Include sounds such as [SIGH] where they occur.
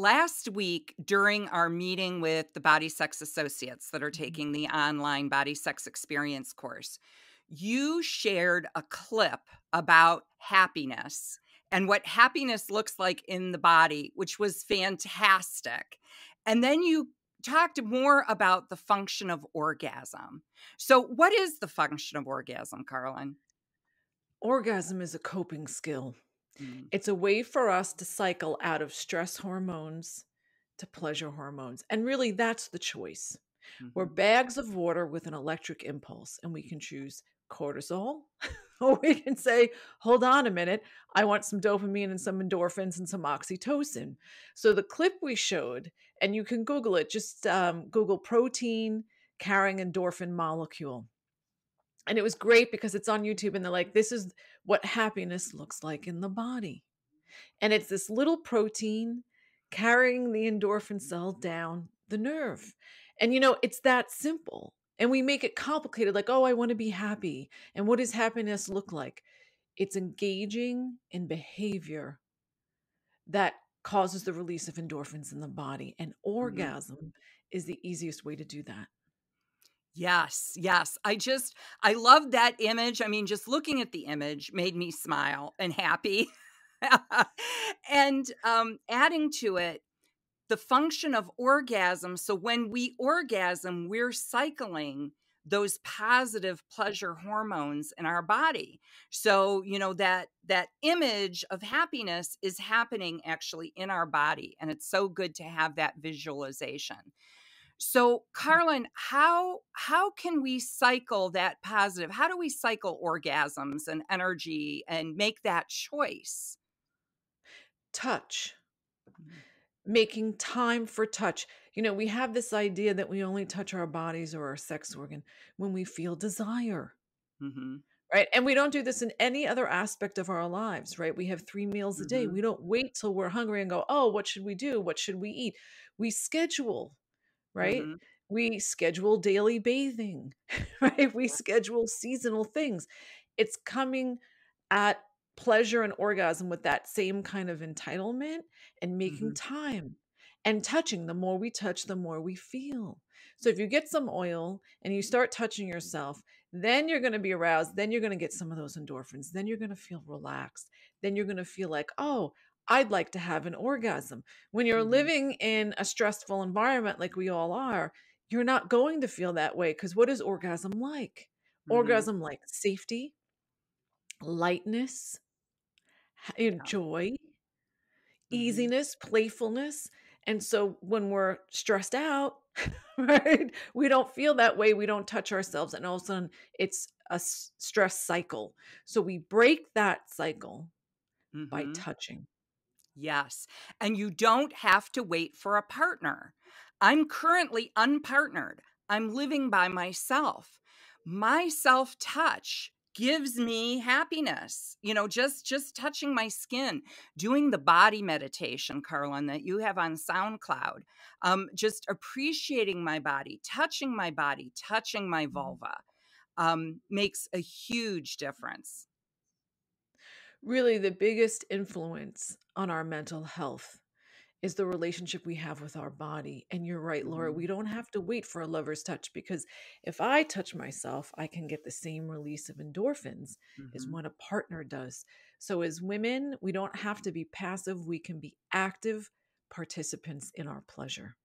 last week during our meeting with the Bodysex Associates that are Mm-hmm. taking the online Bodysex Experience course, you shared a clip about happiness and what happiness looks like in the body, which was fantastic. And then you talked more about the function of orgasm. So, what is the function of orgasm, Carlin? Orgasm is a coping skill. Mm, It's a way for us to cycle out of stress hormones to pleasure hormones. And really, that's the choice. We're mhm. bags of water with an electric impulse, and we can choose cortisol, [LAUGHS] or we can say, hold on a minute, I want some dopamine and some endorphins and some oxytocin. So the clip we showed, and you can Google it, just um, Google protein carrying endorphin molecule. And it was great because it's on YouTube, and they're like, this is what happiness looks like in the body. And it's this little protein carrying the endorphin cell down the nerve. And you know, it's that simple. And we make it complicated like, oh, I want to be happy. And what does happiness look like? It's engaging in behavior that causes the release of endorphins in the body. And mm-hmm. orgasm is the easiest way to do that. Yes, yes. I just I love that image. I mean, just looking at the image made me smile and happy. [LAUGHS] and um adding to it the function of orgasm. So when we orgasm, we're cycling those positive pleasure hormones in our body. So, you know, that that image of happiness is happening actually in our body and it's so good to have that visualization. So, Carlin, how how can we cycle that positive? How do we cycle orgasms and energy and make that choice? Touch, Mhm. making time for touch. You know, we have this idea that we only touch our bodies or our sex organ when we feel desire. Mhm. Right. And we don't do this in any other aspect of our lives, right? We have three meals a day. Mhm. We don't wait till we're hungry and go, oh, what should we do? What should we eat? We schedule, right? Mhm. We schedule daily bathing, [LAUGHS] right? We schedule seasonal things. It's coming at pleasure and orgasm with that same kind of entitlement and making Mhm. time and touching. The more we touch, the more we feel. So if you get some oil and you start touching yourself, then you're going to be aroused. Then you're going to get some of those endorphins. Then you're going to feel relaxed. Then you're going to feel like, oh, I'd like to have an orgasm. When you're Mhm. living in a stressful environment like we all are, you're not going to feel that way because what is orgasm like? Mhm. Orgasm like safety, lightness, Yeah. joy, Mhm. easiness, playfulness. And so when we're stressed out, [LAUGHS] right, we don't feel that way. We don't touch ourselves. And all of a sudden, it's a stress cycle. So we break that cycle by Mhm. touching. Yes. And you don't have to wait for a partner. I'm currently unpartnered. I'm living by myself. My self-touch gives me happiness. You know, just just touching my skin, doing the body meditation, Carlin, that you have on SoundCloud. Um, just appreciating my body, touching my body, touching my Mhm. vulva, um, makes a huge difference. Really, the biggest influence on our mental health is the relationship we have with our body. And you're right, Laura, Mhm. we don't have to wait for a lover's touch because if I touch myself, I can get the same release of endorphins as Mhm. when a partner does. So, as women, we don't have to be passive, we can be active participants in our pleasure.